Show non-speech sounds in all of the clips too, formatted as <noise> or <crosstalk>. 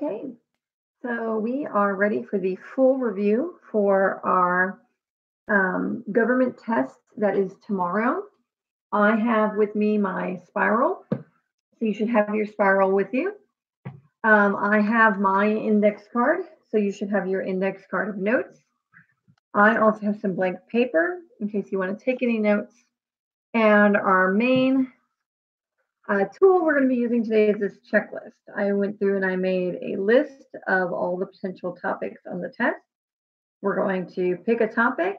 Okay, so we are ready for the full review for our um, government test that is tomorrow. I have with me my spiral, so you should have your spiral with you. Um, I have my index card, so you should have your index card of notes. I also have some blank paper in case you want to take any notes. And our main uh, tool we're going to be using today is this checklist. I went through and I made a list of all the potential topics on the test. We're going to pick a topic.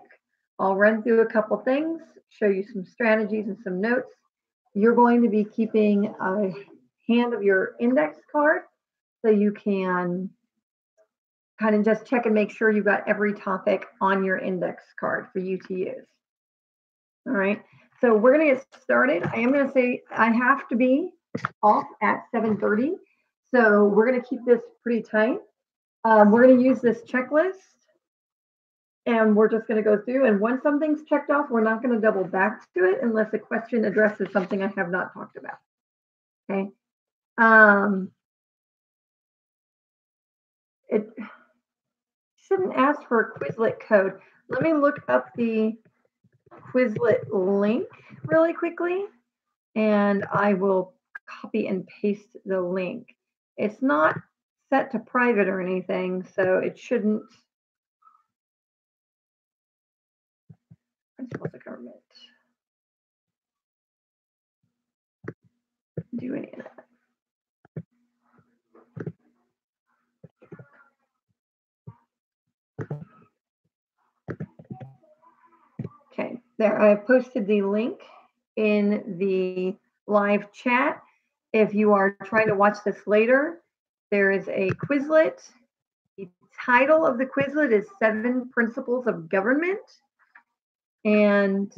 I'll run through a couple things, show you some strategies and some notes. You're going to be keeping a hand of your index card so you can kind of just check and make sure you've got every topic on your index card for you to use. All right. So we're going to get started. I am going to say I have to be off at 7.30. So we're going to keep this pretty tight. Um, we're going to use this checklist and we're just going to go through. And once something's checked off, we're not going to double back to it unless a question addresses something I have not talked about. Okay. Um, it shouldn't ask for a Quizlet code. Let me look up the Quizlet link really quickly and I will copy and paste the link. It's not set to private or anything, so it shouldn't. Principles of government. Do any of that. Okay, there, I posted the link in the live chat. If you are trying to watch this later, there is a Quizlet. The title of the Quizlet is Seven Principles of Government. And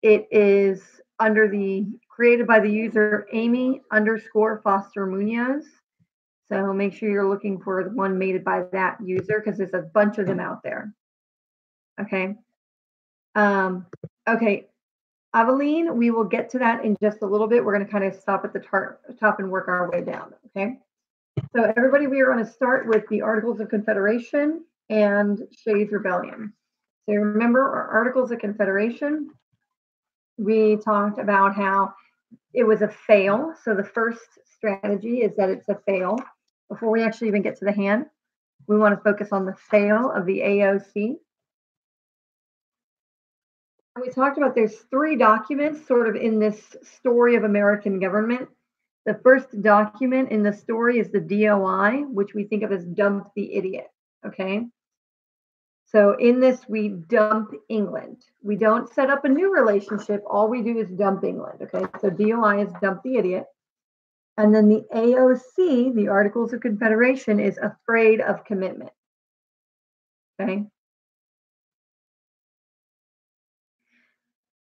it is under the created by the user Amy underscore Foster Munoz. So make sure you're looking for the one made by that user because there's a bunch of them out there. Okay. Um, okay, Aveline, we will get to that in just a little bit. We're going to kind of stop at the tar- top and work our way down. Okay. So, everybody, we are going to start with the Articles of Confederation and Shays Rebellion. So, remember our Articles of Confederation? We talked about how it was a fail. So, the first strategy is that it's a fail. Before we actually even get to the hand, we want to focus on the fail of the AOC we talked about there's three documents sort of in this story of American government. The first document in the story is the DOI, which we think of as dump the idiot. Okay. So in this, we dump England. We don't set up a new relationship. All we do is dump England. Okay. So DOI is dump the idiot. And then the AOC, the Articles of Confederation, is afraid of commitment. Okay.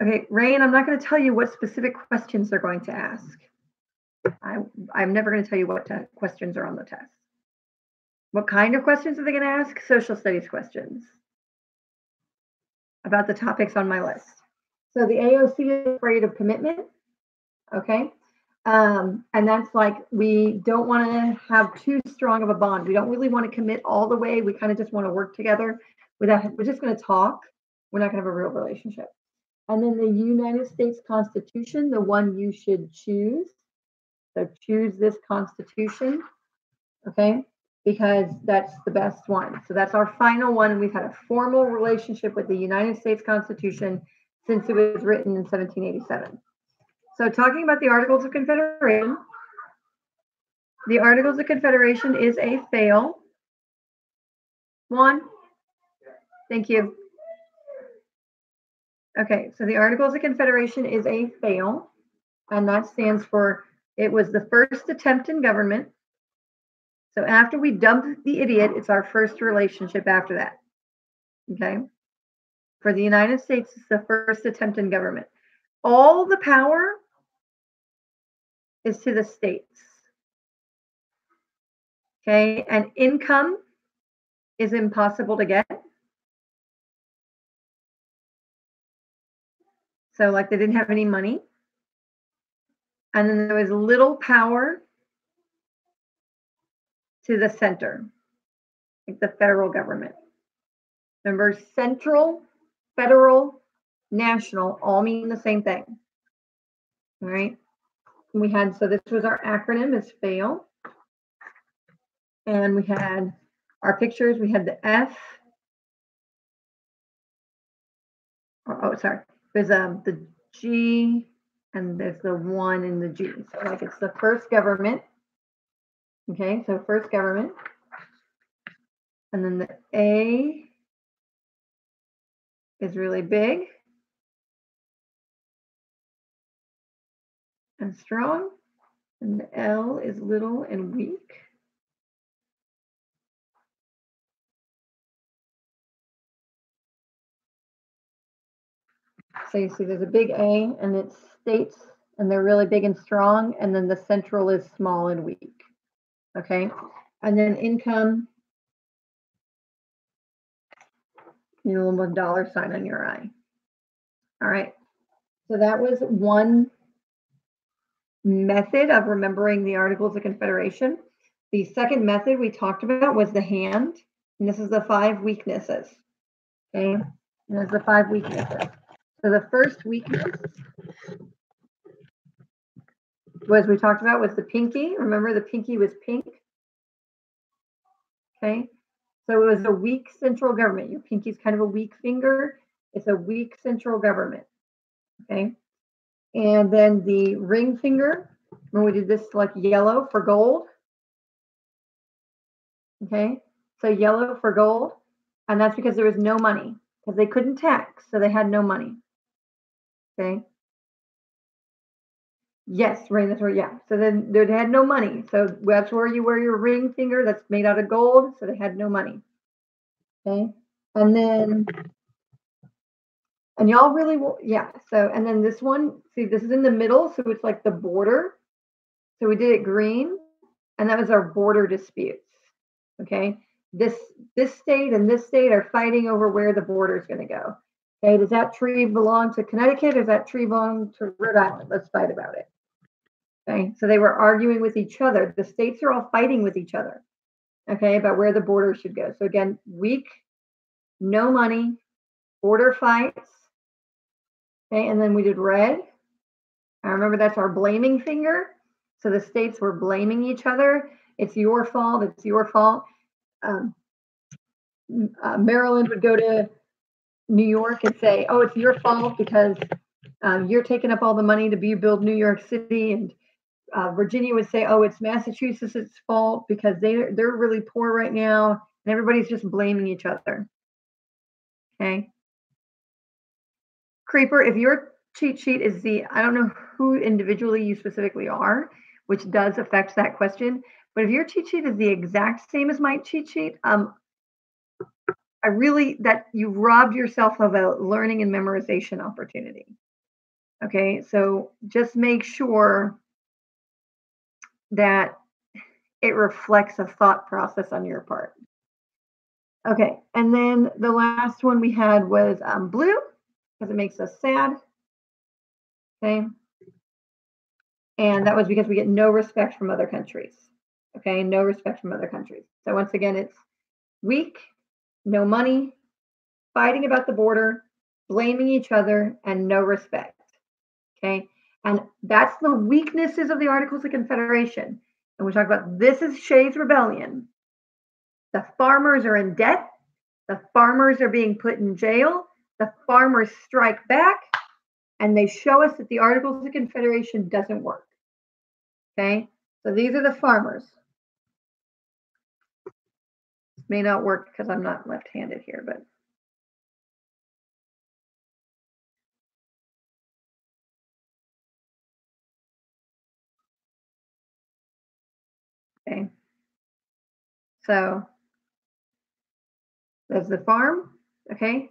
Okay, Rain, I'm not going to tell you what specific questions they're going to ask. I, I'm never going to tell you what questions are on the test. What kind of questions are they going to ask? Social studies questions about the topics on my list. So the AOC is afraid of commitment. Okay. Um, and that's like we don't want to have too strong of a bond. We don't really want to commit all the way. We kind of just want to work together. Without, we're just going to talk. We're not going to have a real relationship. And then the United States Constitution, the one you should choose. So choose this Constitution, okay? Because that's the best one. So that's our final one. We've had a formal relationship with the United States Constitution since it was written in 1787. So talking about the Articles of Confederation, the Articles of Confederation is a fail. One. Thank you. Okay, so the Articles of Confederation is a fail, and that stands for it was the first attempt in government. So after we dump the idiot, it's our first relationship after that. Okay. For the United States, it's the first attempt in government. All the power is to the states. Okay. And income is impossible to get. So, like, they didn't have any money. And then there was little power to the center, like the federal government. Remember, central, federal, national all mean the same thing. All right. We had, so this was our acronym is FAIL. And we had our pictures. We had the F. Oh, oh sorry. There's um, the G and there's the one in the G. So like it's the first government. Okay, so first government. And then the A is really big and strong. And the L is little and weak. So you see there's a big A and it's states and they're really big and strong. And then the central is small and weak. Okay. And then income, you know, a little dollar sign on your eye. All right. So that was one method of remembering the Articles of Confederation. The second method we talked about was the hand. And this is the five weaknesses. Okay. And there's the five weaknesses. So the first weakness was we talked about was the pinky. Remember the pinky was pink. Okay. So it was a weak central government. Your pinky is kind of a weak finger. It's a weak central government. Okay. And then the ring finger, when we did this like yellow for gold. Okay. So yellow for gold. And that's because there was no money because they couldn't tax. So they had no money. Okay. Yes, ring. That's where. Yeah. So then they had no money. So that's where you wear your ring finger. That's made out of gold. So they had no money. Okay. And then, and y'all really will. Yeah. So and then this one. See, this is in the middle. So it's like the border. So we did it green, and that was our border disputes. Okay. This this state and this state are fighting over where the border is going to go. Okay, does that tree belong to Connecticut? Or does that tree belong to Rhode Island? Let's fight about it. Okay, so they were arguing with each other. The states are all fighting with each other. Okay, about where the border should go. So again, weak, no money, border fights. Okay, and then we did red. I remember that's our blaming finger. So the states were blaming each other. It's your fault. It's your fault. Um, uh, Maryland would go to New York and say, "Oh, it's your fault because um, you're taking up all the money to build New York City," and uh, Virginia would say, "Oh, it's Massachusetts' fault because they they're really poor right now, and everybody's just blaming each other." Okay. Creeper, if your cheat sheet is the I don't know who individually you specifically are, which does affect that question. But if your cheat sheet is the exact same as my cheat sheet, um, I really that you robbed yourself of a learning and memorization opportunity. Okay, so just make sure that it reflects a thought process on your part. Okay, and then the last one we had was um, blue because it makes us sad. Okay, and that was because we get no respect from other countries. Okay, no respect from other countries. So once again, it's weak no money, fighting about the border, blaming each other, and no respect. Okay. And that's the weaknesses of the Articles of Confederation. And we talk about this is Shays Rebellion. The farmers are in debt. The farmers are being put in jail. The farmers strike back and they show us that the Articles of Confederation doesn't work. Okay. So these are the farmers may not work because I'm not left-handed here, but okay. So there's the farm, okay?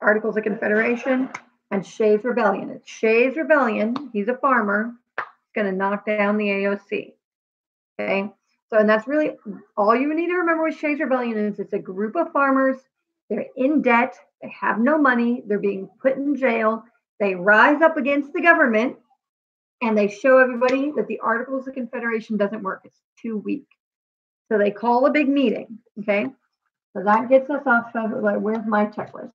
Articles of Confederation and Shays Rebellion. It's Shays Rebellion. He's a farmer. Going to knock down the AOC. Okay. So, and that's really all you need to remember with Shays Rebellion is it's a group of farmers. They're in debt. They have no money. They're being put in jail. They rise up against the government and they show everybody that the Articles of Confederation doesn't work. It's too weak. So they call a big meeting. Okay. So that gets us off of like, where's my checklist?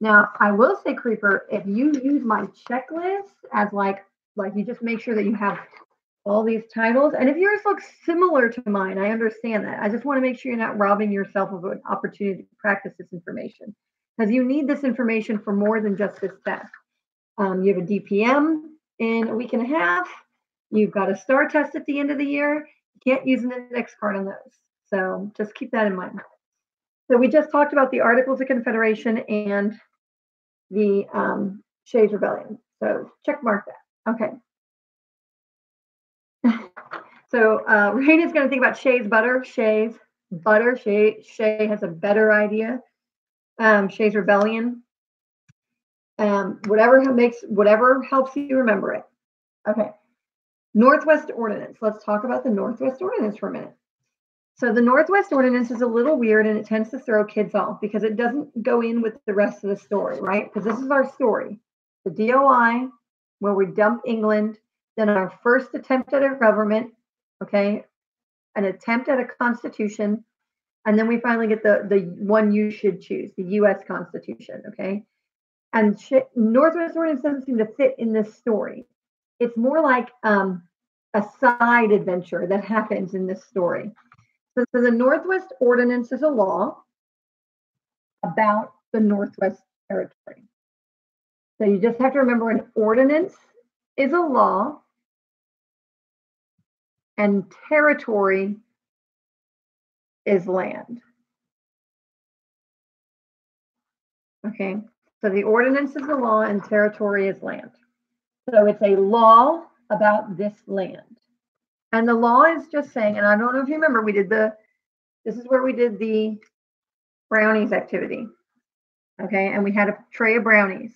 Now, I will say, Creeper, if you use my checklist as like, like you just make sure that you have all these titles, and if yours looks similar to mine, I understand that. I just want to make sure you're not robbing yourself of an opportunity to practice this information because you need this information for more than just this test. Um, you have a DPM in a week and a half. You've got a STAR test at the end of the year. You can't use an index card on those. So just keep that in mind. So we just talked about the Articles of Confederation and the um, Shays Rebellion. So check mark that. Okay. So uh, <laughs> Rain is going to think about Shay's butter. Shay's butter. Shay Shay has a better idea. Um, Shay's Rebellion. Um, whatever makes whatever helps you remember it. Okay. Northwest Ordinance. Let's talk about the Northwest Ordinance for a minute. So the Northwest Ordinance is a little weird and it tends to throw kids off because it doesn't go in with the rest of the story, right? Because this is our story. The DOI, where we dump England, then our first attempt at a government, okay, an attempt at a constitution, and then we finally get the the one you should choose, the U.S. Constitution, okay. And sh- Northwest Ordinance doesn't seem to fit in this story. It's more like um, a side adventure that <laughs> happens in this story. So, so the Northwest Ordinance is a law about the Northwest Territory. So you just have to remember an ordinance is a law and territory is land. Okay, so the ordinance is a law and territory is land. So it's a law about this land. And the law is just saying, and I don't know if you remember, we did the, this is where we did the brownies activity. Okay. And we had a tray of brownies.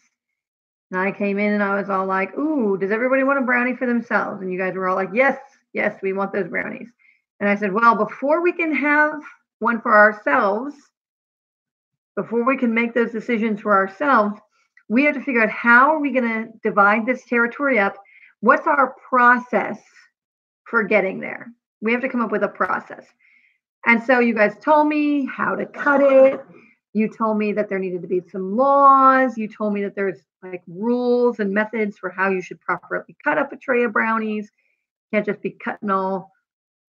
And I came in and I was all like, ooh, does everybody want a brownie for themselves? And you guys were all like, yes, yes, we want those brownies. And I said, well, before we can have one for ourselves, before we can make those decisions for ourselves, we have to figure out how are we going to divide this territory up? What's our process for getting there. We have to come up with a process. And so you guys told me how to cut it. You told me that there needed to be some laws. You told me that there's like rules and methods for how you should properly cut up a tray of brownies. Can't just be cutting all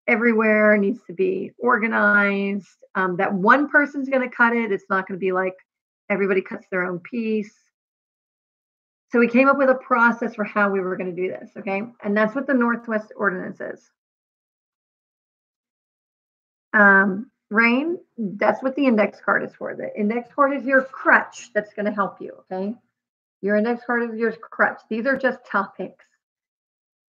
everywhere. Needs to be organized. Um, that one person's going to cut it. It's not going to be like everybody cuts their own piece. So we came up with a process for how we were going to do this, okay? And that's what the Northwest Ordinance is. Um, Rain, that's what the index card is for. The index card is your crutch that's going to help you, okay? Your index card is your crutch. These are just topics.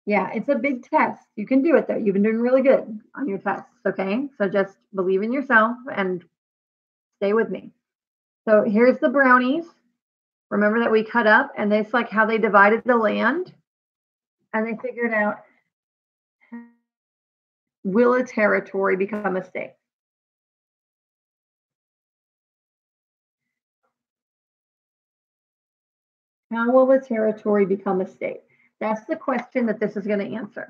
Yeah, it's a big test. You can do it though. You've been doing really good on your tests, okay? So just believe in yourself and stay with me. So here's the brownies. Remember that we cut up and it's like how they divided the land and they figured out will a territory become a state? How will a territory become a state? That's the question that this is going to answer.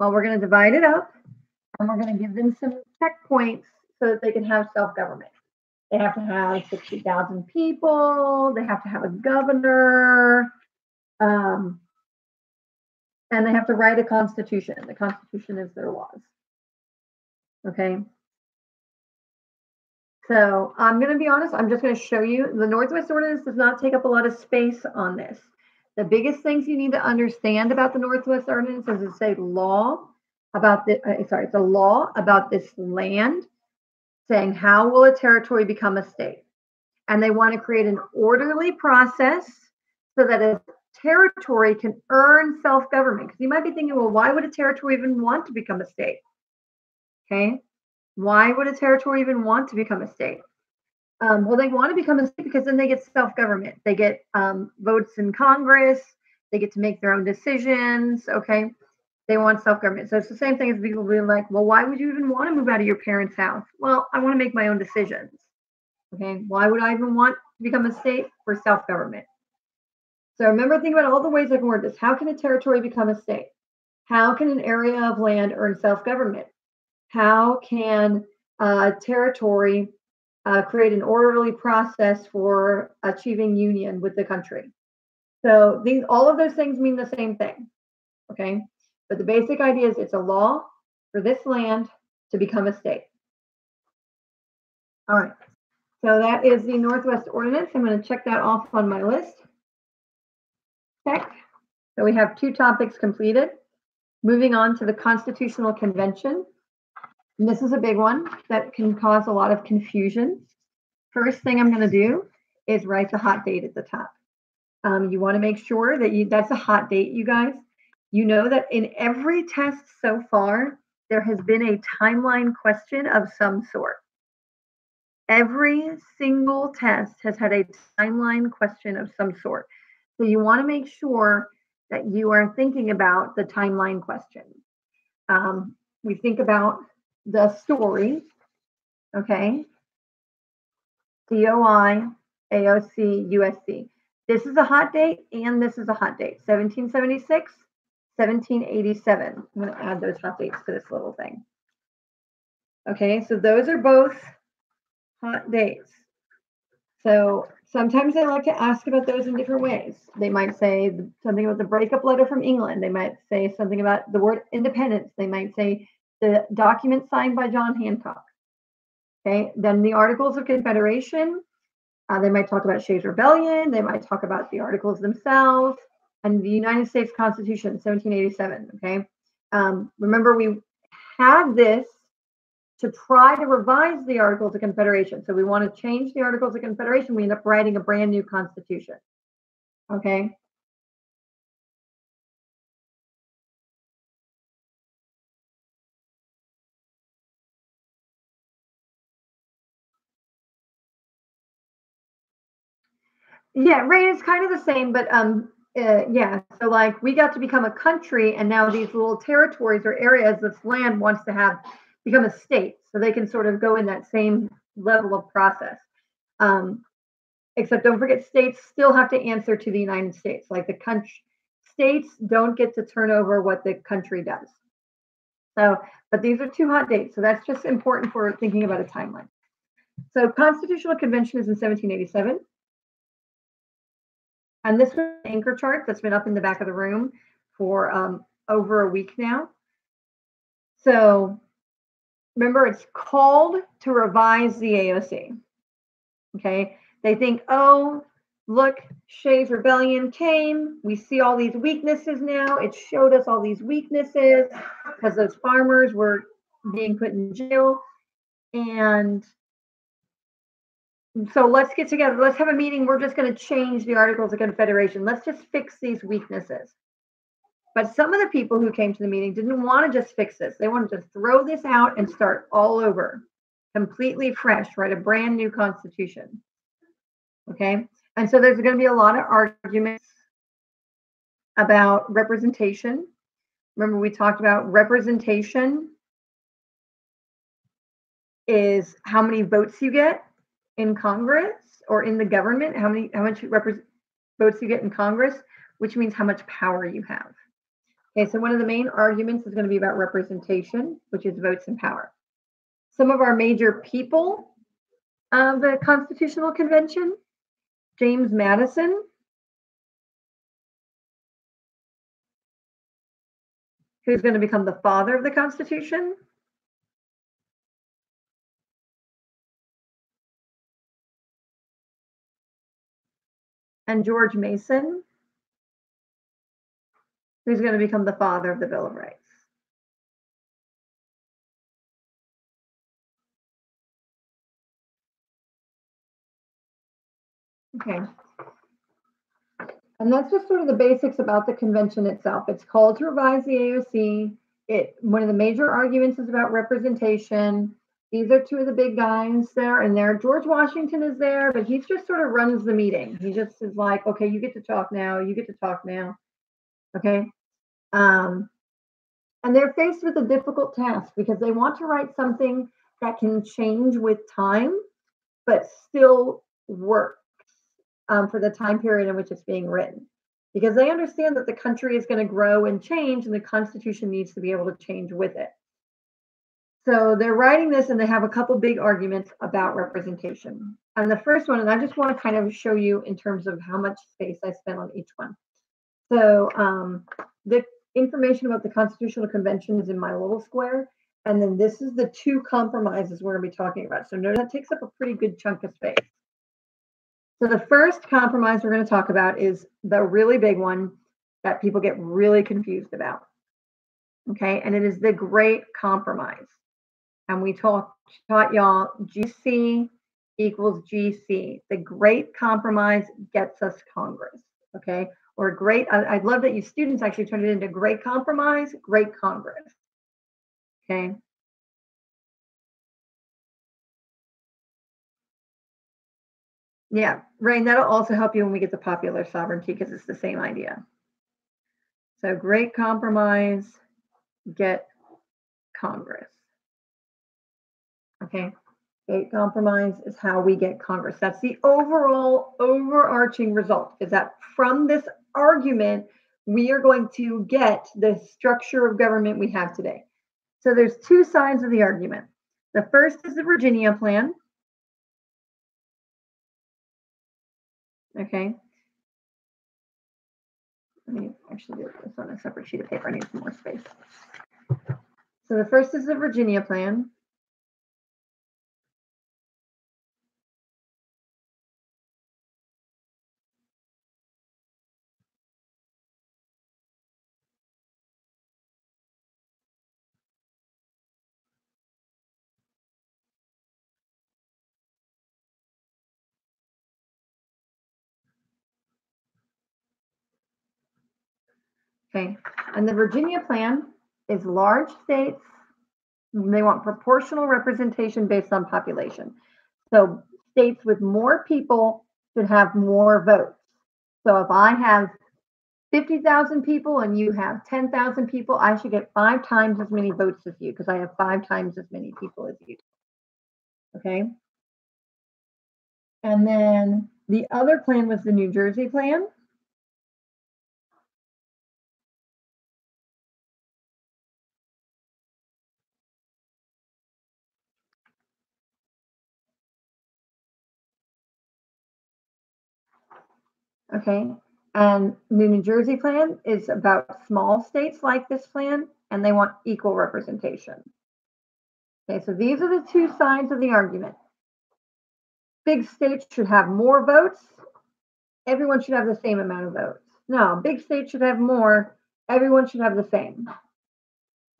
Well, we're going to divide it up and we're going to give them some checkpoints so that they can have self government. They have to have 60,000 people. They have to have a governor. Um, and they have to write a constitution. The constitution is their laws. Okay. So I'm going to be honest. I'm just going to show you the Northwest Ordinance does not take up a lot of space on this. The biggest things you need to understand about the Northwest Ordinance is it's a law about the, uh, sorry, it's a law about this land saying, How will a territory become a state? And they want to create an orderly process so that a territory can earn self government. Because you might be thinking, well, why would a territory even want to become a state? Okay. Why would a territory even want to become a state? Um, well, they want to become a state because then they get self government. They get um, votes in Congress. They get to make their own decisions. Okay. They want self government. So it's the same thing as people being like, well, why would you even want to move out of your parents' house? Well, I want to make my own decisions. Okay. Why would I even want to become a state for self government? So remember, think about all the ways I can word this. How can a territory become a state? How can an area of land earn self government? How can a territory uh, create an orderly process for achieving union with the country. So these all of those things mean the same thing. Okay. But the basic idea is it's a law for this land to become a state. All right. So that is the Northwest Ordinance. I'm going to check that off on my list. Check. So we have two topics completed. Moving on to the Constitutional Convention. And this is a big one that can cause a lot of confusion. First thing I'm going to do is write the hot date at the top. Um, you want to make sure that you that's a hot date, you guys. You know that in every test so far, there has been a timeline question of some sort. Every single test has had a timeline question of some sort. So you want to make sure that you are thinking about the timeline question. Um, we think about the story, okay? DOI, AOC, USC. This is a hot date and this is a hot date. 1776, 1787. I'm going to add those hot dates to this little thing. Okay, so those are both hot dates. So sometimes I like to ask about those in different ways. They might say something about the breakup letter from England. They might say something about the word independence. They might say the document signed by John Hancock. Okay, then the Articles of Confederation. Uh, they might talk about Shays' Rebellion. They might talk about the Articles themselves and the United States Constitution, 1787. Okay, um, remember we had this to try to revise the Articles of Confederation. So we want to change the Articles of Confederation. We end up writing a brand new constitution. Okay. Yeah, right. It's kind of the same, but um, uh, yeah. So like we got to become a country, and now these little territories or areas, this land wants to have become a state, so they can sort of go in that same level of process. Um, except don't forget, states still have to answer to the United States. Like the country, states don't get to turn over what the country does. So, but these are two hot dates, so that's just important for thinking about a timeline. So, Constitutional Convention is in 1787. And this anchor chart that's been up in the back of the room for um, over a week now. So remember, it's called to revise the AOC. Okay. They think, oh, look, Shays' Rebellion came. We see all these weaknesses now. It showed us all these weaknesses because those farmers were being put in jail. And so let's get together. Let's have a meeting. We're just going to change the Articles of Confederation. Let's just fix these weaknesses. But some of the people who came to the meeting didn't want to just fix this. They wanted to throw this out and start all over, completely fresh, write a brand new constitution. Okay. And so there's going to be a lot of arguments about representation. Remember, we talked about representation is how many votes you get in Congress or in the government, how many how much repre- votes you get in Congress, which means how much power you have. Okay, so one of the main arguments is going to be about representation, which is votes and power. Some of our major people of the Constitutional Convention, James Madison, who's going to become the father of the Constitution, and George Mason, who's going to become the father of the Bill of Rights. Okay. And that's just sort of the basics about the convention itself. It's called to revise the AOC. It one of the major arguments is about representation. These are two of the big guys there, and there. George Washington is there, but he just sort of runs the meeting. He just is like, okay, you get to talk now. You get to talk now. Okay. Um, and they're faced with a difficult task because they want to write something that can change with time, but still works um, for the time period in which it's being written. Because they understand that the country is going to grow and change, and the Constitution needs to be able to change with it. So they're writing this and they have a couple big arguments about representation. And the first one, and I just want to kind of show you in terms of how much space I spent on each one. So um, the information about the Constitutional Convention is in my little square. And then this is the two compromises we're going to be talking about. So that takes up a pretty good chunk of space. So the first compromise we're going to talk about is the really big one that people get really confused about. Okay, and it is the Great Compromise. And we taught, taught y'all GC equals GC. The Great Compromise gets us Congress. Okay, or great, I, would love that you students actually turn it into Great Compromise, Great Congress. Okay. Yeah, Rain, that'll also help you when we get to popular sovereignty because it's the same idea. So great compromise, get Congress. Okay, great compromise is how we get Congress. That's the overall overarching result is that from this argument, we are going to get the structure of government we have today. So there's two sides of the argument. The first is the Virginia plan. Okay. Let me actually do this on a separate sheet of paper. I need some more space. So the first is the Virginia plan. Okay, and the Virginia plan is large states. They want proportional representation based on population. So states with more people should have more votes. So if I have 50,000 people and you have 10,000 people, I should get five times as many votes as you because I have five times as many people as you. Okay. And then the other plan was the New Jersey plan. Okay. And the New Jersey plan is about small states like this plan, and they want equal representation. Okay, so these are the two sides of the argument. Big states should have more votes. Everyone should have the same amount of votes. No, big states should have more. Everyone should have the same.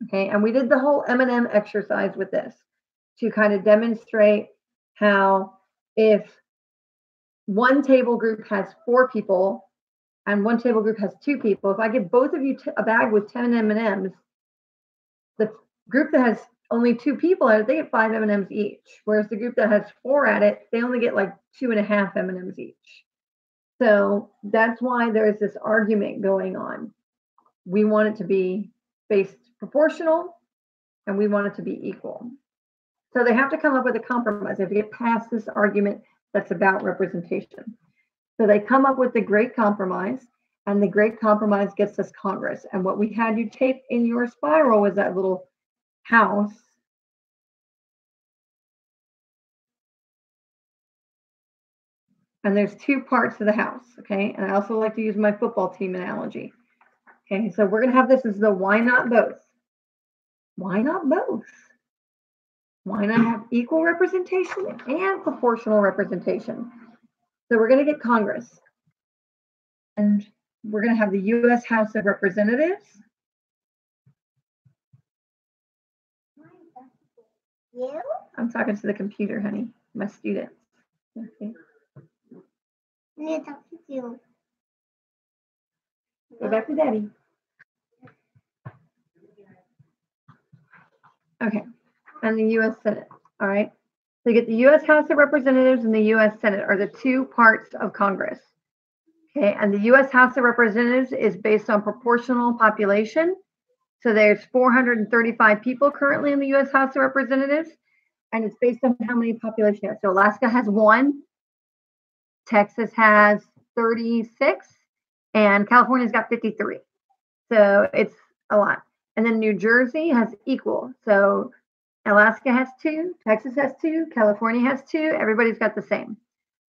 Okay, and we did the whole M&M exercise with this to kind of demonstrate how if one table group has four people and one table group has two people, if I give both of you t- a bag with 10 M&Ms, the group that has only two people at it, they get five M&Ms each. Whereas the group that has four at it, they only get like two and a half M&Ms each. So that's why there's this argument going on. We want it to be based proportional and we want it to be equal. So they have to come up with a compromise. They have to get past this argument that's about representation. So they come up with the Great Compromise, and the Great Compromise gets us Congress. And what we had you tape in your spiral was that little house. And there's two parts to the house, okay? And I also like to use my football team analogy. Okay, so we're going to have this as the why not both? Why not both? Why not have equal representation and proportional representation? So we're going to get Congress. And we're going to have the U.S. House of Representatives. You? I'm talking to the computer, honey, my students. Okay. I talk to you. Go back to daddy. Okay and the U.S. Senate. All right. So you get the U.S. House of Representatives and the U.S. Senate are the two parts of Congress. Okay. And the U.S. House of Representatives is based on proportional population. So there's 435 people currently in the U.S. House of Representatives, and it's based on how many population. So Alaska has one, Texas has 36, and California's got 53. So it's a lot. And then New Jersey has equal. So Alaska has two, Texas has two, California has two, everybody's got the same.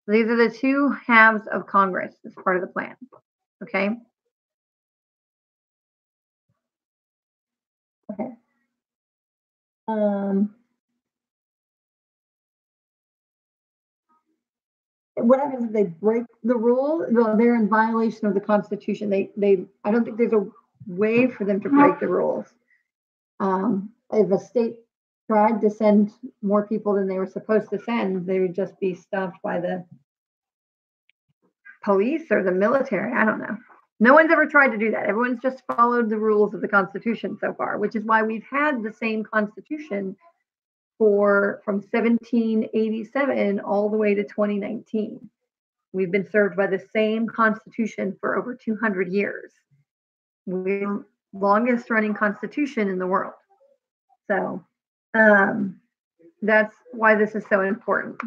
These are the two halves of Congress as part of the plan. Okay. Okay. Um, what happens if they break the rule? Well, they're in violation of the Constitution. They, they, I don't think there's a way for them to break the rules. Um, if a state tried to send more people than they were supposed to send, they would just be stopped by the police or the military. I don't know. No one's ever tried to do that. Everyone's just followed the rules of the Constitution so far, which is why we've had the same Constitution for from 1787 all the way to 2019. We've been served by the same Constitution for over 200 years. We're the longest running Constitution in the world. So um, that's why this is so important.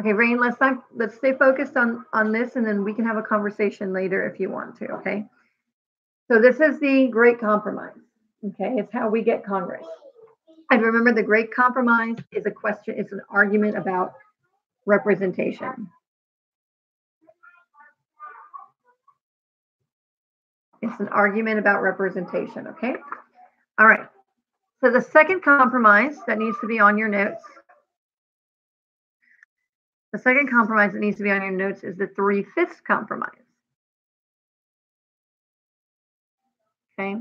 Okay, Rain, let's not let's stay focused on on this and then we can have a conversation later if you want to, okay? So this is the great compromise. Okay, it's how we get Congress. And remember the great compromise is a question, it's an argument about representation. It's an argument about representation, okay? All right. So the second compromise that needs to be on your notes the second compromise that needs to be on your notes is the three fifths compromise. Okay.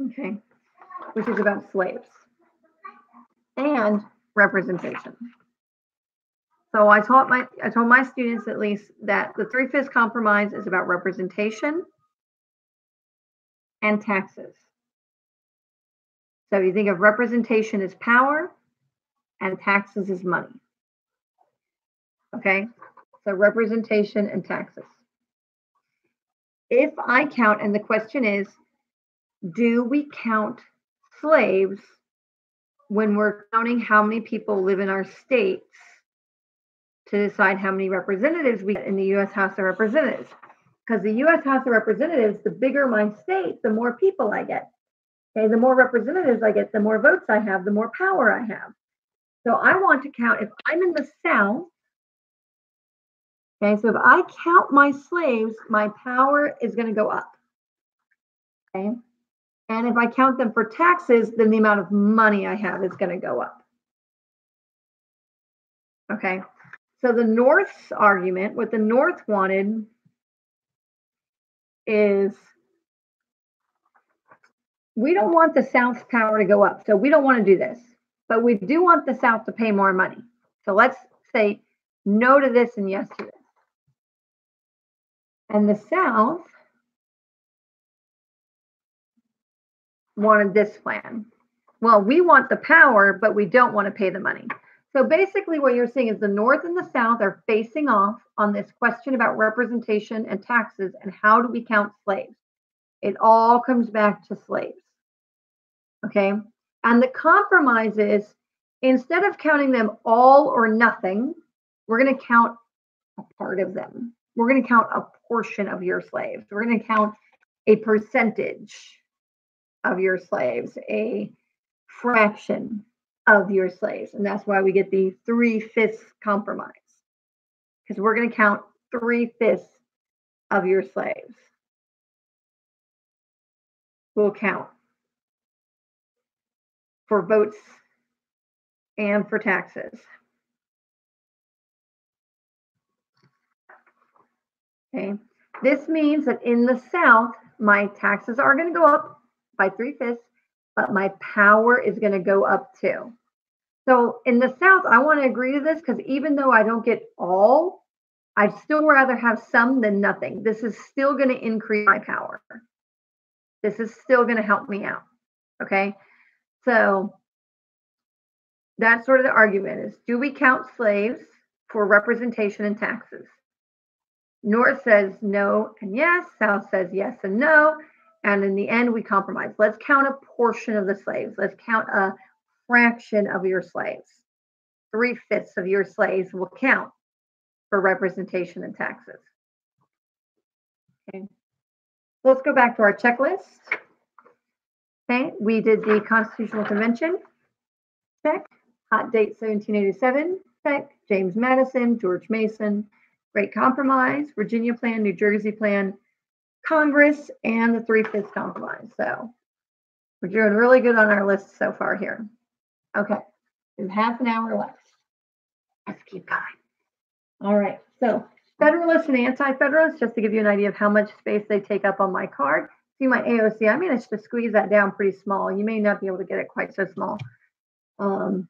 Okay, which is about slaves and representation. So I taught my I told my students at least that the three fifths compromise is about representation and taxes. So you think of representation as power and taxes as money. Okay, so representation and taxes. If I count, and the question is, do we count slaves when we're counting how many people live in our states to decide how many representatives we get in the US House of Representatives. Because the US House of Representatives, the bigger my state, the more people I get. Okay, the more representatives I get, the more votes I have, the more power I have. So I want to count if I'm in the South. Okay, so if I count my slaves, my power is going to go up. Okay. And if I count them for taxes, then the amount of money I have is going to go up. Okay. So the North's argument, what the North wanted is we don't want the South's power to go up. So we don't want to do this, but we do want the South to pay more money. So let's say no to this and yes to this. And the South wanted this plan. Well, we want the power, but we don't want to pay the money. So basically, what you're seeing is the North and the South are facing off on this question about representation and taxes and how do we count slaves. It all comes back to slaves. Okay. And the compromise is instead of counting them all or nothing, we're going to count a part of them. We're going to count a portion of your slaves. We're going to count a percentage of your slaves, a fraction of your slaves. And that's why we get the three fifths compromise, because we're going to count three fifths of your slaves. We'll count for votes and for taxes. Okay, this means that in the South, my taxes are going to go up by three fifths, but my power is going to go up too. So in the South, I want to agree to this because even though I don't get all, I'd still rather have some than nothing. This is still going to increase my power. This is still going to help me out. Okay. So that's sort of the argument is do we count slaves for representation and taxes? North says no and yes, South says yes and no. And in the end, we compromise. Let's count a portion of the slaves. Let's count a fraction of your slaves. Three fifths of your slaves will count for representation and taxes. Okay. Let's go back to our checklist. Okay, we did the Constitutional Convention. Check. Hot date 1787. Check. James Madison, George Mason, Great Compromise, Virginia Plan, New Jersey Plan, Congress, and the Three Fifths Compromise. So we're doing really good on our list so far here. Okay, we have half an hour left. Let's keep going. All right, so Federalists and Anti-Federalists, just to give you an idea of how much space they take up on my card. See my AOC, I managed to squeeze that down pretty small. You may not be able to get it quite so small. Um,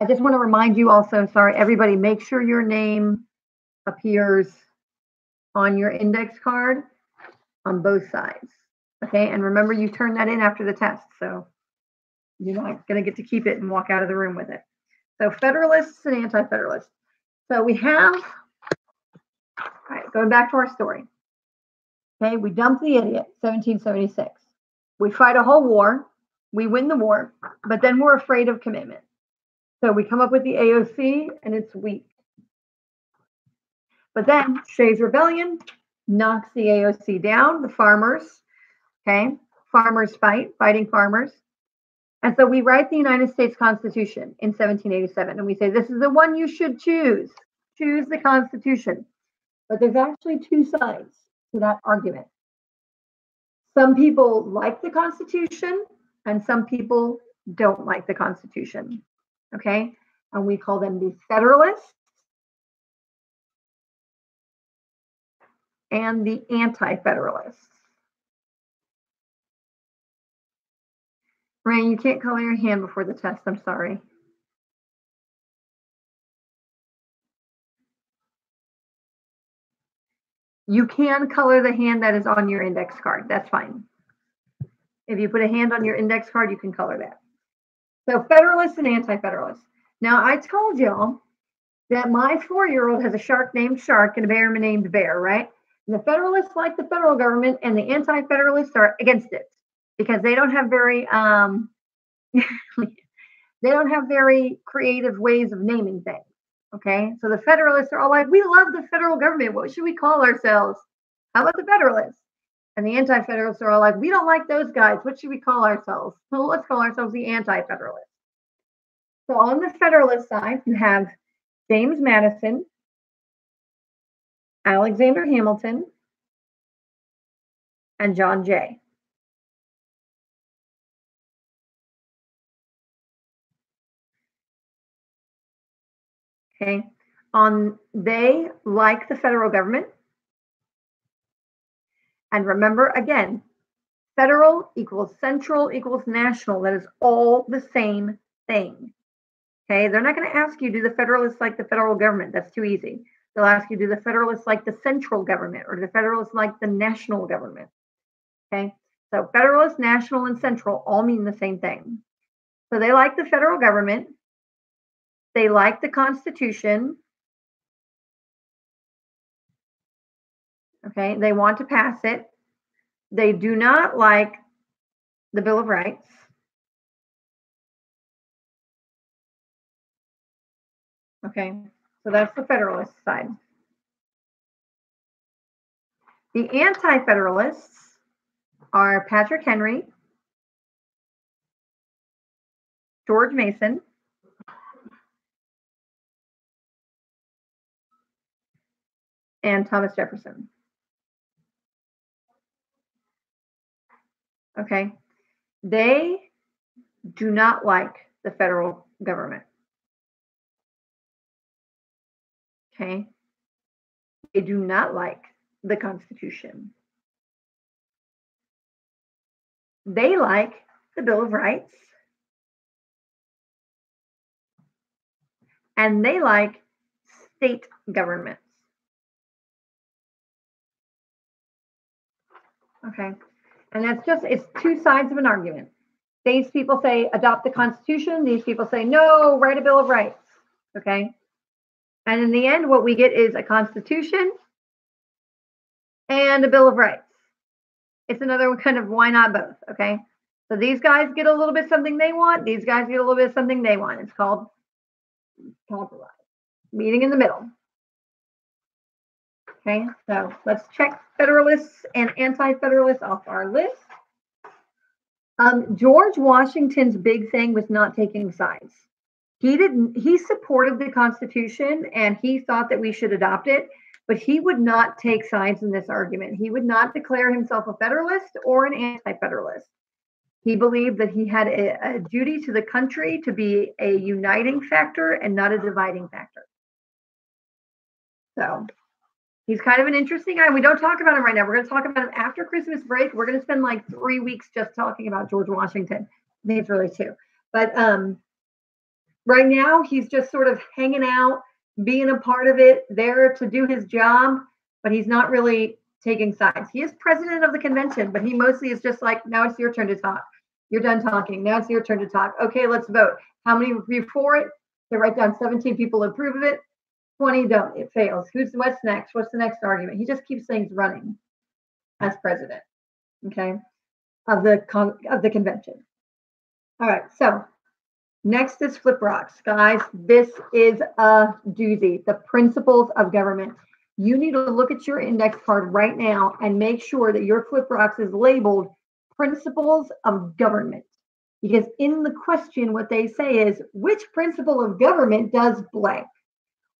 I just want to remind you also, sorry, everybody, make sure your name appears on your index card on both sides. Okay, and remember you turn that in after the test. So you're not going to get to keep it and walk out of the room with it. So Federalists and Anti-Federalists. So we have, all right, going back to our story. Okay, we dump the idiot, 1776. We fight a whole war. We win the war, but then we're afraid of commitment. So we come up with the AOC and it's weak. But then Shays Rebellion knocks the AOC down, the farmers, okay? Farmers fight, fighting farmers. And so we write the United States Constitution in 1787 and we say, this is the one you should choose. Choose the Constitution. But there's actually two sides to that argument. Some people like the Constitution and some people don't like the Constitution. Okay. And we call them the Federalists and the Anti Federalists. Rain, you can't color your hand before the test. I'm sorry. You can color the hand that is on your index card. That's fine. If you put a hand on your index card, you can color that. So Federalists and Anti-Federalists. Now I told y'all that my four-year-old has a shark named Shark and a bear named Bear, right? And the Federalists like the federal government, and the Anti-Federalists are against it because they don't have very um, <laughs> they don't have very creative ways of naming things. Okay, so the Federalists are all like, we love the federal government. What should we call ourselves? How about the Federalists? And the Anti Federalists are all like, we don't like those guys. What should we call ourselves? Well, let's call ourselves the Anti Federalists. So on the Federalist side, you have James Madison, Alexander Hamilton, and John Jay. Okay. On they like the federal government. And remember again, federal equals central equals national. That is all the same thing. Okay. They're not going to ask you, do the federalists like the federal government? That's too easy. They'll ask you, do the federalists like the central government or do the federalists like the national government? Okay. So federalist, national, and central all mean the same thing. So they like the federal government. They like the Constitution. Okay, they want to pass it. They do not like the Bill of Rights. Okay, so that's the Federalist side. The Anti Federalists are Patrick Henry, George Mason, and Thomas Jefferson. Okay. They do not like the federal government. Okay. They do not like the Constitution. They like the Bill of Rights. And they like state governments. Okay. And that's just, it's two sides of an argument. These people say adopt the Constitution. These people say no, write a Bill of Rights. Okay. And in the end, what we get is a Constitution and a Bill of Rights. it's another kind of why not both? Okay. So these guys get a little bit something they want. These guys get a little bit something they want. It's called compromise, meeting in the middle. Okay, so let's check Federalists and Anti-Federalists off our list. Um, George Washington's big thing was not taking sides. He didn't. He supported the Constitution and he thought that we should adopt it, but he would not take sides in this argument. He would not declare himself a Federalist or an Anti-Federalist. He believed that he had a, a duty to the country to be a uniting factor and not a dividing factor. So he's kind of an interesting guy. We don't talk about him right now. We're going to talk about him after Christmas break. We're going to spend like three weeks just talking about George Washington. I think it's really two. But um, right now, he's just sort of hanging out, being a part of it, there to do his job, but he's not really taking sides. He is president of the convention, but he mostly is just like, now it's your turn to talk. You're done talking. Now it's your turn to talk. Okay, let's vote. How many of for it? They write down 17 people approve of it. 20 don't. It fails. Who's what's next? What's the next argument? He just keeps things running as president. Okay, of the con- of the convention. All right. So next is flip rocks, guys. This is a doozy. The principles of government. You need to look at your index card right now and make sure that your flip rocks is labeled principles of government. Because in the question, what they say is which principle of government does blank?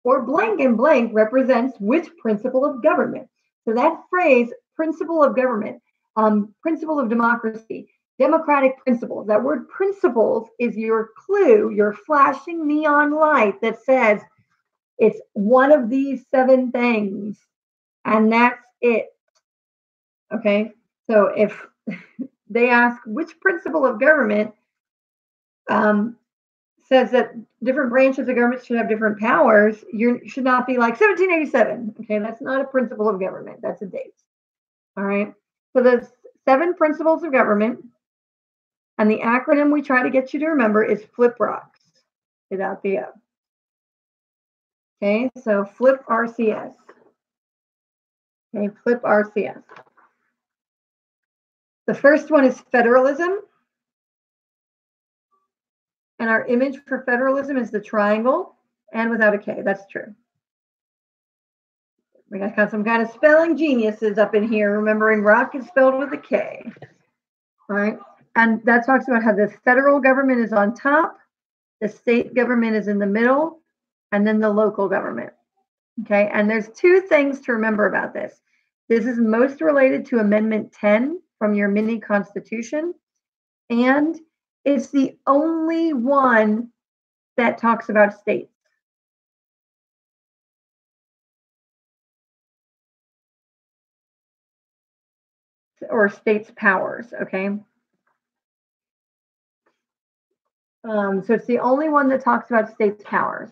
Or blank and blank represents which principle of government. So that phrase, principle of government, um, principle of democracy, democratic principles, that word principles is your clue, your flashing neon light that says it's one of these seven things. And that's it. Okay. So if <laughs> they ask which principle of government um, says that different branches of government should have different powers, you should not be like 1787. Okay, that's not a principle of government. That's a date. All right. So the seven principles of government, and the acronym we try to get you to remember is FLIP rocks without the O. Okay, so FLIP RCS. Okay, FLIP RCS. The first one is federalism. And our image for federalism is the triangle and without a K. That's true. We got some kind of spelling geniuses up in here, remembering rock is spelled with a K. All right. And that talks about how the federal government is on top, the state government is in the middle, and then the local government. Okay. And there's two things to remember about this. This is most related to Amendment 10 from your mini constitution. And it's the only one that talks about states. Or states' powers, okay? Um, so it's the only one that talks about states' powers.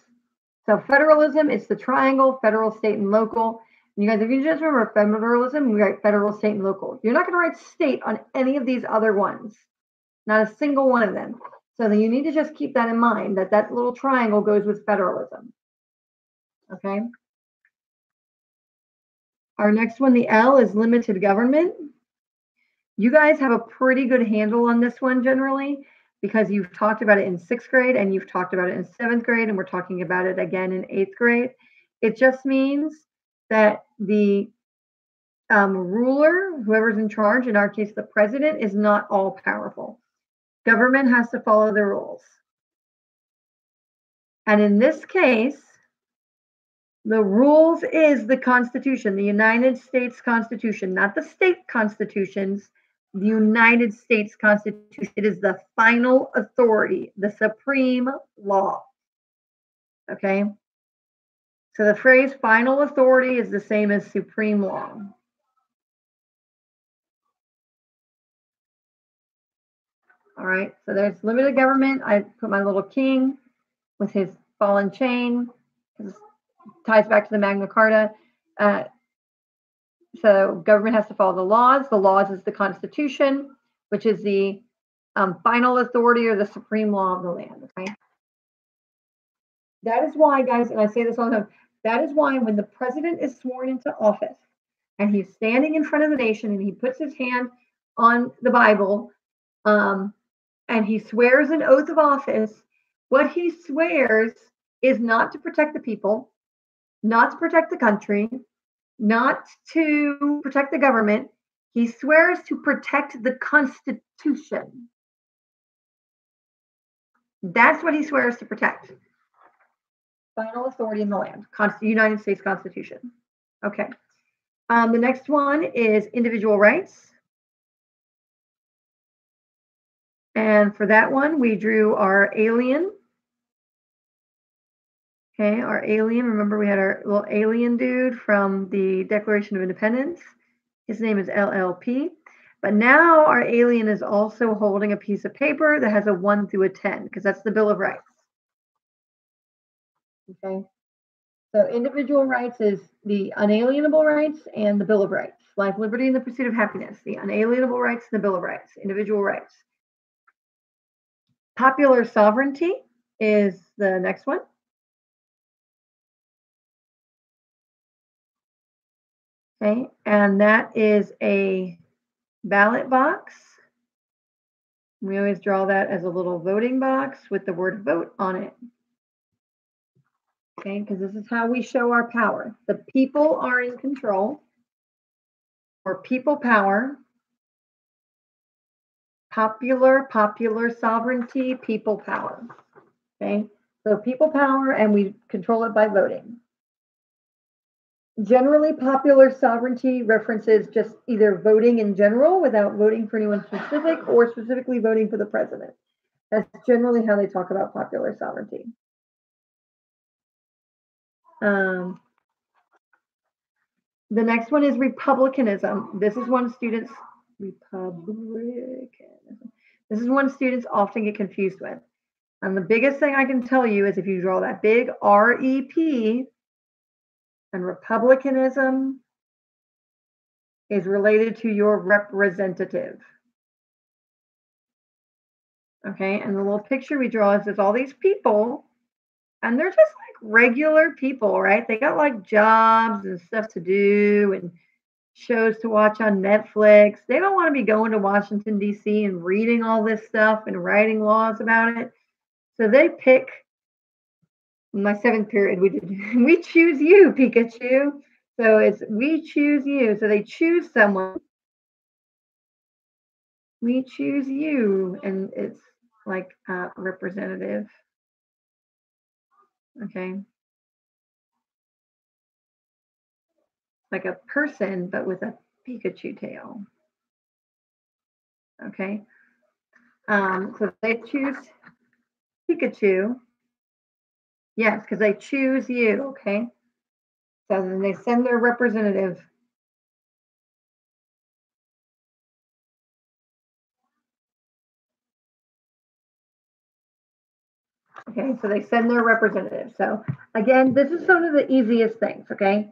So federalism, it's the triangle, federal, state, and local. You guys, if you just remember federalism, you write federal, state, and local. You're not going to write state on any of these other ones, not a single one of them. So then you need to just keep that in mind that that little triangle goes with federalism. Okay. Our next one, the L, is limited government. You guys have a pretty good handle on this one generally because you've talked about it in sixth grade and you've talked about it in seventh grade, and we're talking about it again in eighth grade. It just means that the um, ruler, whoever's in charge, in our case, the president, is not all powerful. Government has to follow the rules. And in this case, the rules is the Constitution, the United States Constitution, not the state constitutions, the United States Constitution. It is the final authority, the supreme law. Okay. So the phrase final authority is the same as supreme law. All right, so there's limited government. I put my little king with his ball and chain. ties back to the Magna Carta. Uh, so government has to follow the laws. The laws is the Constitution, which is the um, final authority or the supreme law of the land. Okay. That is why, guys, and I say this all the time, that is why when the president is sworn into office and he's standing in front of the nation and he puts his hand on the Bible, um, and he swears an oath of office, what he swears is not to protect the people, not to protect the country, not to protect the government. He swears to protect the Constitution. That's what he swears to protect. Final authority in the land, United States Constitution. Okay. Um, the next one is individual rights. And for that one, we drew our alien. Okay, our alien. Remember, we had our little alien dude from the Declaration of Independence. His name is LLP. But now our alien is also holding a piece of paper that has a 1 through a 10, because that's the Bill of Rights. Okay. So individual rights is the unalienable rights and the Bill of Rights. Life, liberty, and the pursuit of happiness. The unalienable rights and the Bill of Rights. Individual rights. Popular sovereignty is the next one. Okay, and that is a ballot box. We always draw that as a little voting box with the word vote on it. Okay, because this is how we show our power. The people are in control, or people power, popular, popular sovereignty, people power. Okay, so people power, and we control it by voting. Generally, popular sovereignty references just either voting in general without voting for anyone specific or specifically voting for the president. That's generally how they talk about popular sovereignty. Um, the next one is republicanism. This is one students republicanism. This is one students often get confused with. And the biggest thing I can tell you is if you draw that big REP and republicanism is related to your representative. Okay, and the little picture we draw is there's all these people, and they're just like regular people, right? They got like jobs and stuff to do and shows to watch on Netflix. They don't want to be going to Washington, D.C. and reading all this stuff and writing laws about it. So they pick my seventh period, we did <laughs> we choose you, Pikachu. So it's we choose you. So they choose someone. We choose you, and it's like a representative. Okay. Like a person, but with a Pikachu tail. Okay. Um, so they choose Pikachu Yes, because they choose you, okay? So then they send their representative. Okay, so they send their representative. So again, this is one of the easiest things, okay?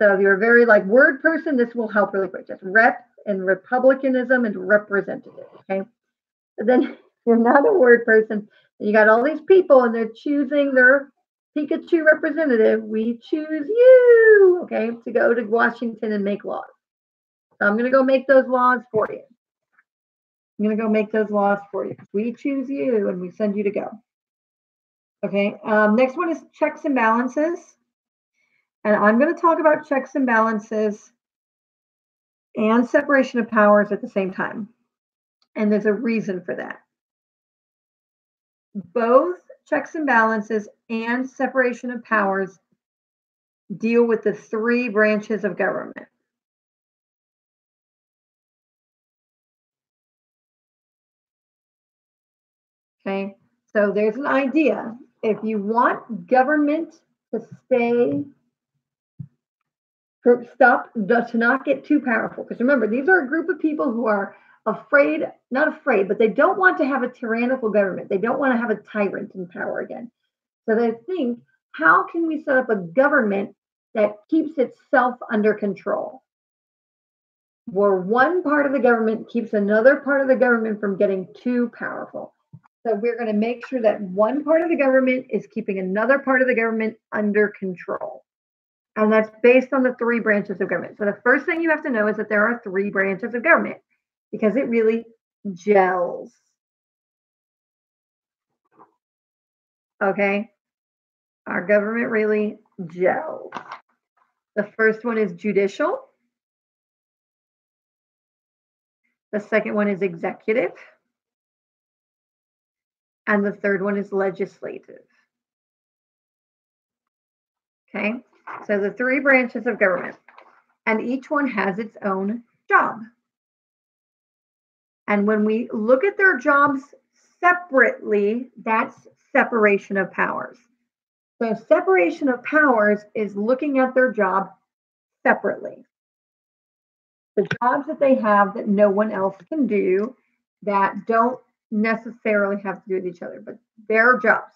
So if you're a very like word person, this will help really quick. Just rep and republicanism and representative, okay? But then <laughs> you're not a word person, you got all these people and they're choosing their Pikachu representative. We choose you, okay, to go to Washington and make laws. So I'm going to go make those laws for you. I'm going to go make those laws for you. We choose you and we send you to go. Okay, um, next one is checks and balances. And I'm going to talk about checks and balances and separation of powers at the same time. And there's a reason for that both checks and balances and separation of powers deal with the three branches of government. Okay, so there's an idea. If you want government to stay, stop, to not get too powerful, because remember, these are a group of people who are afraid, not afraid, but they don't want to have a tyrannical government. They don't want to have a tyrant in power again. So they think, how can we set up a government that keeps itself under control? Where one part of the government keeps another part of the government from getting too powerful. So we're going to make sure that one part of the government is keeping another part of the government under control. And that's based on the three branches of government. So the first thing you have to know is that there are three branches of government because it really gels. Okay. Our government really gels. The first one is judicial. The second one is executive. And the third one is legislative. Okay, so the three branches of government, and each one has its own job. And when we look at their jobs separately, that's separation of powers. So, separation of powers is looking at their job separately. The jobs that they have that no one else can do that don't necessarily have to do with each other, but their jobs.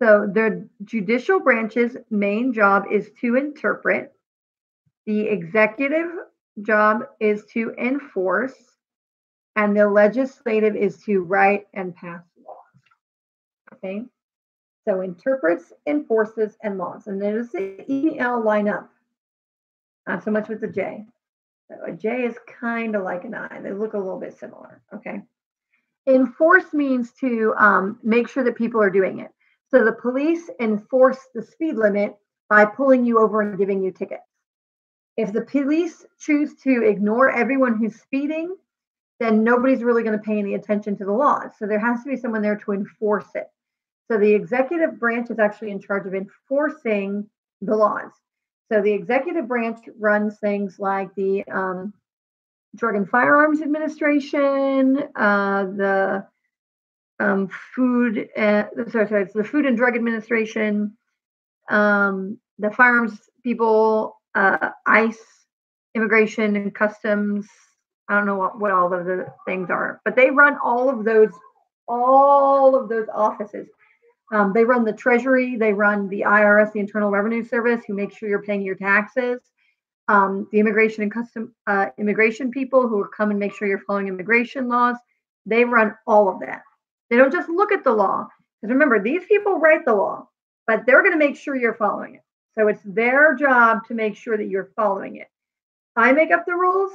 So, the judicial branch's main job is to interpret, the executive job is to enforce, and the legislative is to write and pass laws. Okay. So interprets, enforces, and laws. And notice the E L line up. Not so much with the J. So a J is kind of like an I. They look a little bit similar. Okay. Enforce means to um, make sure that people are doing it. So the police enforce the speed limit by pulling you over and giving you tickets. If the police choose to ignore everyone who's speeding, then nobody's really going to pay any attention to the laws. So there has to be someone there to enforce it. So the executive branch is actually in charge of enforcing the laws. So the executive branch runs things like the um, Drug and Firearms Administration, uh, the um, Food, uh, sorry, sorry, it's the Food and Drug Administration, um, the firearms people, uh, ICE, Immigration and Customs. I don't know what, what all of the things are, but they run all of those, all of those offices. Um, they run the Treasury, they run the IRS, the Internal Revenue Service, who make sure you're paying your taxes. Um, the immigration and custom uh, immigration people who come and make sure you're following immigration laws. They run all of that. They don't just look at the law. Because remember, these people write the law, but they're going to make sure you're following it. So it's their job to make sure that you're following it. I make up the rules.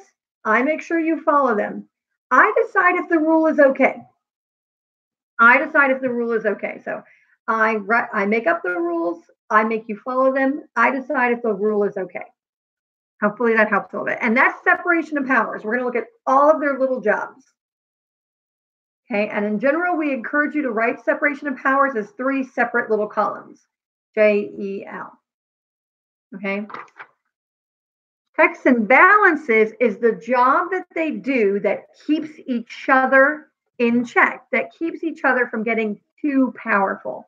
I make sure you follow them. I decide if the rule is okay. I decide if the rule is okay. So I I make up the rules. I make you follow them. I decide if the rule is okay. Hopefully that helps a little bit. And that's separation of powers. We're going to look at all of their little jobs. Okay. And in general, we encourage you to write separation of powers as three separate little columns J, E, L. Okay. Checks and balances is the job that they do that keeps each other in check, that keeps each other from getting too powerful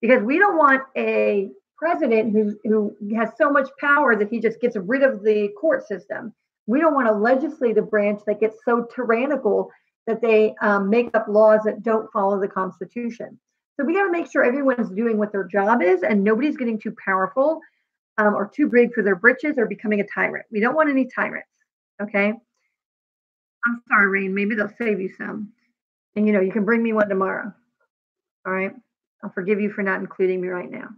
because we don't want a president who who has so much power that he just gets rid of the court system. We don't want a legislative branch that gets so tyrannical that they um, make up laws that don't follow the Constitution. So we got to make sure everyone's doing what their job is and nobody's getting too powerful um, or too big for their britches or becoming a tyrant. We don't want any tyrants. Okay. I'm sorry, Rain. Maybe they'll save you some. And you know, you can bring me one tomorrow. All right. I'll forgive you for not including me right now.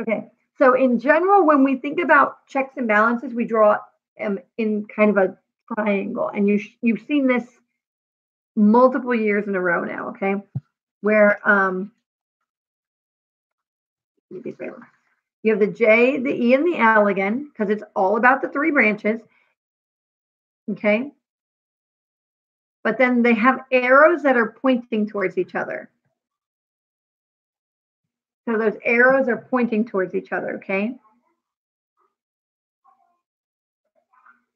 Okay. So in general, when we think about checks and balances, we draw um, in kind of a triangle, and you you've seen this multiple years in a row now. Okay, where um, you have the J, the E, and the L again because it's all about the three branches. Okay, but then they have arrows that are pointing towards each other. So those arrows are pointing towards each other, okay?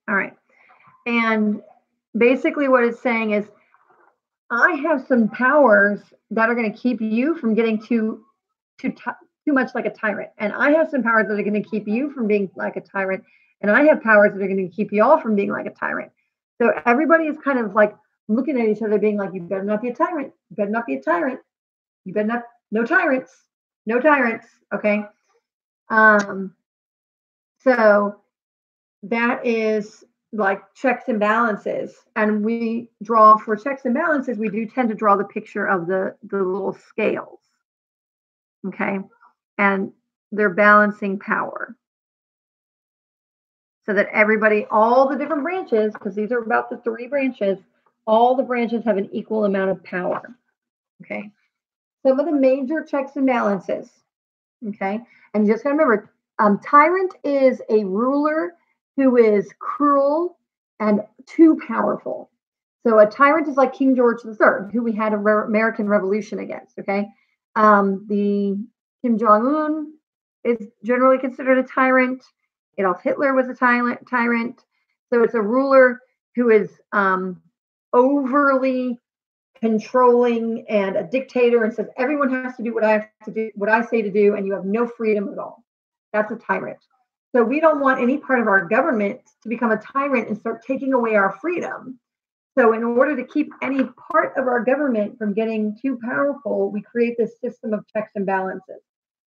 All right. And basically what it's saying is I have some powers that are going to keep you from getting too too too much like a tyrant. And I have some powers that are going to keep you from being like a tyrant. And I have powers that are going to keep y'all from being like a tyrant. So everybody is kind of like looking at each other, being like, you better not be a tyrant. You better not be a tyrant. You better not, no tyrants no tyrants. Okay. Um, so that is like checks and balances. And we draw for checks and balances, we do tend to draw the picture of the, the little scales. Okay. And they're balancing power. So that everybody, all the different branches, because these are about the three branches, all the branches have an equal amount of power. Okay. Some of the major checks and balances. Okay. And just remember, um, tyrant is a ruler who is cruel and too powerful. So a tyrant is like King George III, who we had a re- American Revolution against. Okay. Um, the Kim Jong Un is generally considered a tyrant. Adolf Hitler was a tyrant. Tyrant. So it's a ruler who is um, overly controlling and a dictator and says everyone has to do what I have to do, what I say to do, and you have no freedom at all. That's a tyrant. So we don't want any part of our government to become a tyrant and start taking away our freedom. So in order to keep any part of our government from getting too powerful, we create this system of checks and balances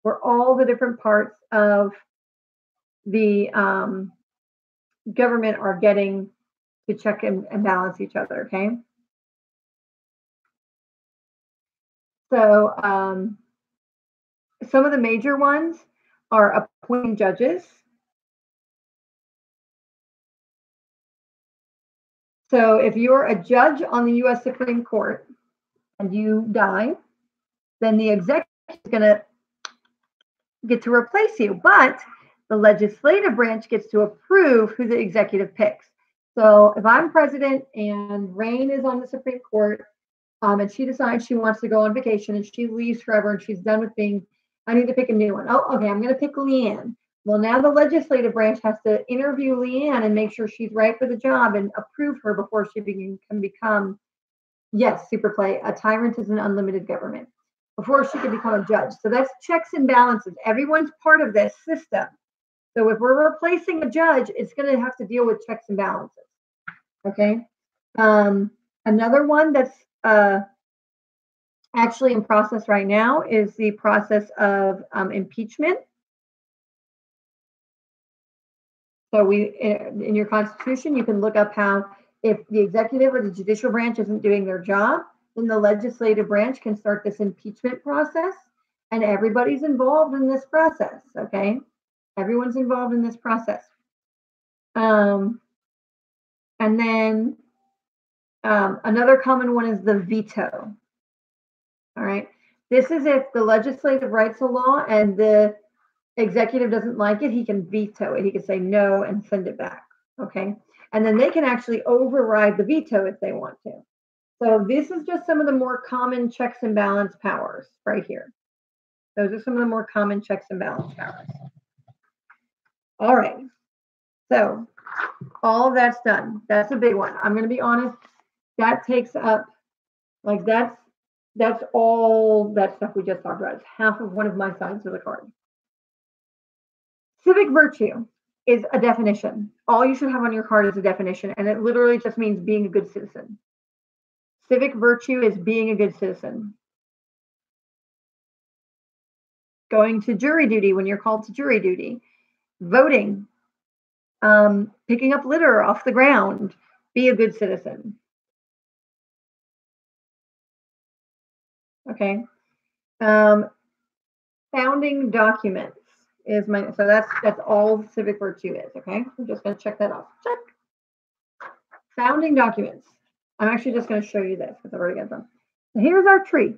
where all the different parts of the um, government are getting to check and, and balance each other. Okay. So um, some of the major ones are appointing judges. So if you're a judge on the US Supreme Court and you die, then the executive is going to get to replace you, but the legislative branch gets to approve who the executive picks. So if I'm president and Rain is on the Supreme Court, um, and she decides she wants to go on vacation and she leaves forever and she's done with being, I need to pick a new one. Oh, okay, I'm going to pick Leanne. Well, now the legislative branch has to interview Leanne and make sure she's right for the job and approve her before she begin, can become, yes, super play. A tyrant is an unlimited government before she could become a judge. So that's checks and balances. Everyone's part of this system. So if we're replacing a judge, it's going to have to deal with checks and balances. Okay. Um, another one that's uh, actually in process right now is the process of um, impeachment. So we, in your constitution, you can look up how if the executive or the judicial branch isn't doing their job, then the legislative branch can start this impeachment process, and everybody's involved in this process. Okay, everyone's involved in this process. Um, and then um, another common one is the veto. All right. This is if the legislative writes a law and the executive doesn't like it, he can veto it. He can say no and send it back. Okay. And then they can actually override the veto if they want to. So this is just some of the more common checks and balance powers right here. Those are some of the more common checks and balance powers. All right. So all of that's done. That's a big one. I'm going to be honest. That takes up like that's that's all that stuff we just talked about. It's half of one of my sides of the card. Civic virtue is a definition. All you should have on your card is a definition, and it literally just means being a good citizen. Civic virtue is being a good citizen. Going to jury duty when you're called to jury duty. Voting um, picking up litter off the ground. Be a good citizen. Okay. Um, founding documents is my so that's that's all civic virtue is. Okay, I'm just to check that off. Check. Founding documents. I'm actually just going to show you this because I've already got them. So here's our tree.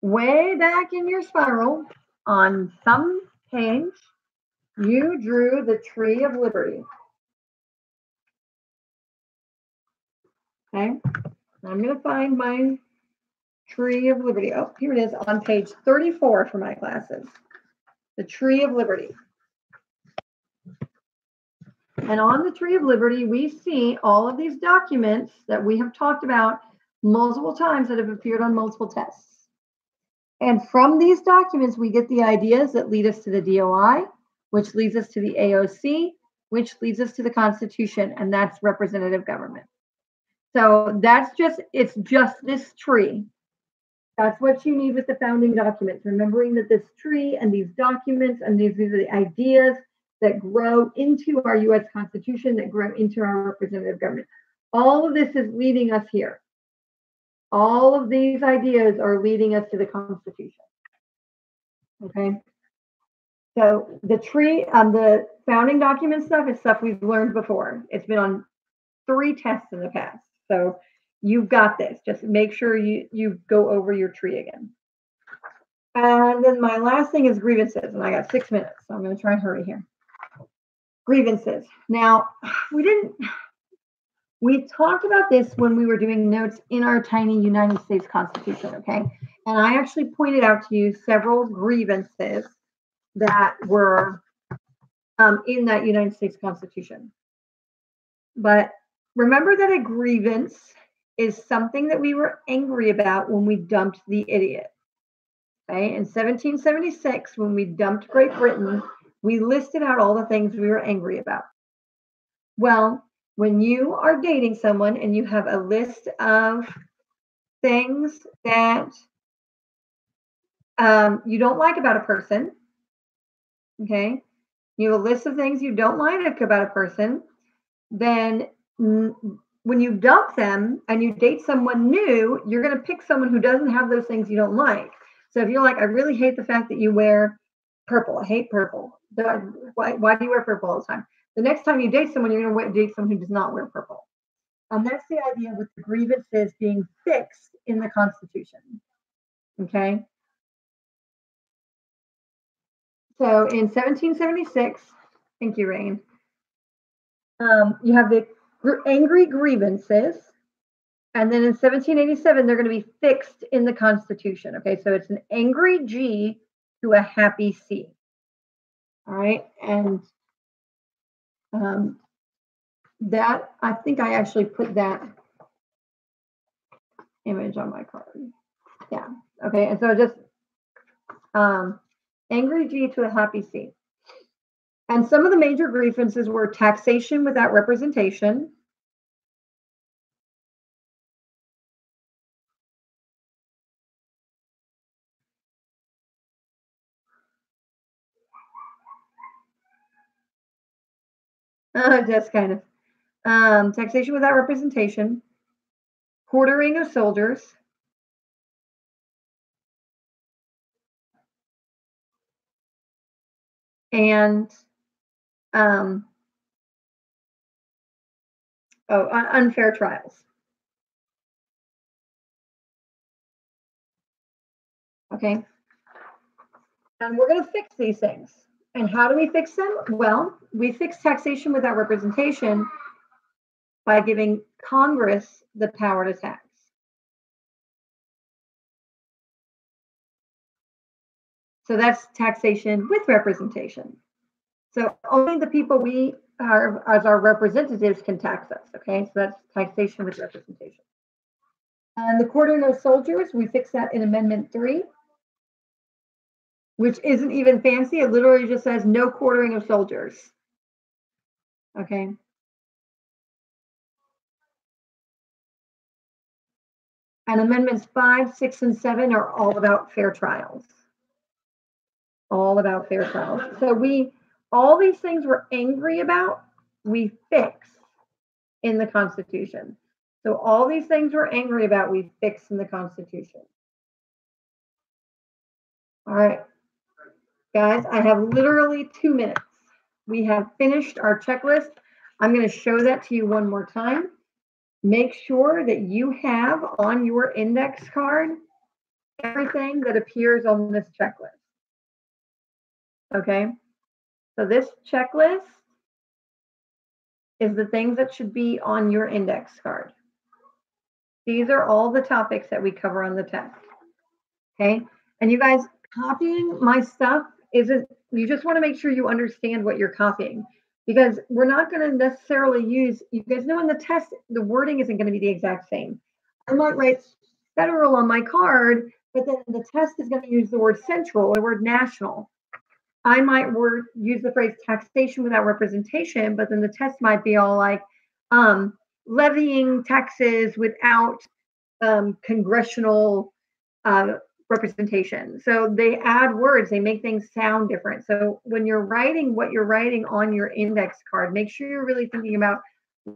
Way back in your spiral on some page you drew the tree of liberty. Okay, I'm going to find my tree of liberty. Oh, here it is on page 34 for my classes. The tree of liberty. And on the tree of liberty, we see all of these documents that we have talked about multiple times that have appeared on multiple tests. And from these documents, we get the ideas that lead us to the DOI, which leads us to the AOC, which leads us to the Constitution, and that's representative government. So that's just, it's just this tree. That's what you need with the founding documents, remembering that this tree and these documents and these, these are the ideas that grow into our US Constitution, that grow into our representative government. All of this is leading us here. All of these ideas are leading us to the Constitution. Okay. So the tree, um, the founding document stuff is stuff we've learned before. It's been on three tests in the past. So you've got this. Just make sure you, you go over your tree again. And then my last thing is grievances, and I got six minutes, so I'm going to try and hurry here. Grievances. Now, we didn't, we talked about this when we were doing notes in our tiny United States Constitution, okay? And I actually pointed out to you several grievances that were um, in that United States Constitution. But remember that a grievance is something that we were angry about when we dumped the idiot. Okay, in 1776, when we dumped Great Britain, we listed out all the things we were angry about. Well, when you are dating someone and you have a list of things that um, you don't like about a person, okay, you have a list of things you don't like about a person, then when you dump them and you date someone new, you're going to pick someone who doesn't have those things you don't like. So if you're like, I really hate the fact that you wear purple, I hate purple. Why, why do you wear purple all the time? The next time you date someone, you're going to date someone who does not wear purple. And that's the idea with the grievances being fixed in the Constitution. Okay. So in 1776, thank you, Rain. Um, you have the angry grievances. And then in 1787, they're going to be fixed in the Constitution. Okay, so it's an angry G to a happy C. All right, and um, that I think I actually put that image on my card. Yeah. Okay, and so just um, angry G to a happy C. And some of the major grievances were taxation without representation, <laughs> Just kind of. Um, taxation without representation, quartering of soldiers, and um, oh, unfair trials. Okay. And we're going to fix these things. And how do we fix them? Well, we fix taxation without representation by giving Congress the power to tax. So that's taxation with representation. So only the people we are as our representatives can tax us. Okay, so that's taxation with representation. And the quartering of soldiers, we fix that in Amendment 3 which isn't even fancy. It literally just says no quartering of soldiers. Okay. And amendments five, six, and seven are all about fair trials. All about fair trials. So we, all these things we're angry about, we fix in the Constitution. So all these things we're angry about, we fix in the Constitution. All right. Guys, I have literally two minutes. We have finished our checklist. I'm going to show that to you one more time. Make sure that you have on your index card everything that appears on this checklist. Okay, so this checklist is the things that should be on your index card. These are all the topics that we cover on the test. Okay, and you guys copying my stuff isn't you just want to make sure you understand what you're copying. Because we're not going to necessarily use you guys know in the test the wording isn't going to be the exact same. I might write federal on my card but then the test is going to use the word central or the word national. I might word use the phrase taxation without representation but then the test might be all like um, levying taxes without um, congressional uh, representation. So they add words, they make things sound different. So when you're writing what you're writing on your index card, make sure you're really thinking about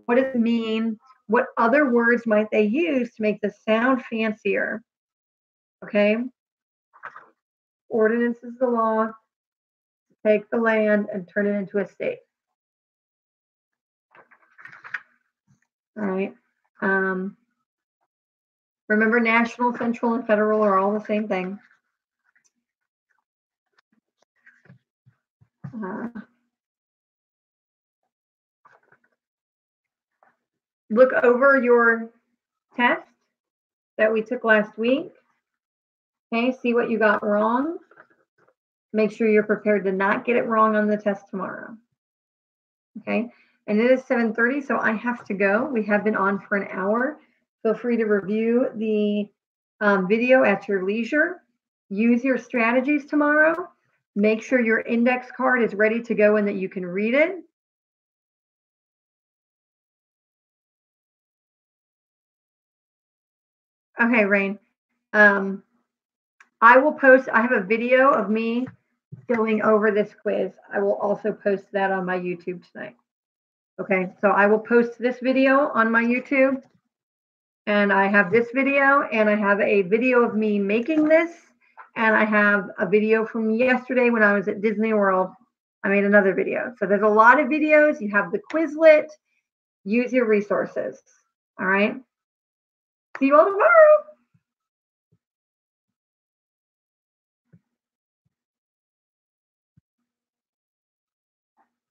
what does it mean? What other words might they use to make the sound fancier? Okay. Ordinance is the law. Take the land and turn it into a state. All right. Um, remember, national, central, and federal are all the same thing. Uh, look over your test that we took last week. Okay, see what you got wrong. Make sure you're prepared to not get it wrong on the test tomorrow. Okay, and it is 7.30, so I have to go. We have been on for an hour. Feel free to review the um, video at your leisure. Use your strategies tomorrow. Make sure your index card is ready to go and that you can read it. Okay, Rain. Um, I will post, I have a video of me going over this quiz. I will also post that on my YouTube tonight. Okay, so I will post this video on my YouTube. And I have this video, and I have a video of me making this. And I have a video from yesterday when I was at Disney World. I made another video. So there's a lot of videos. You have the Quizlet. Use your resources. All right. See you all tomorrow.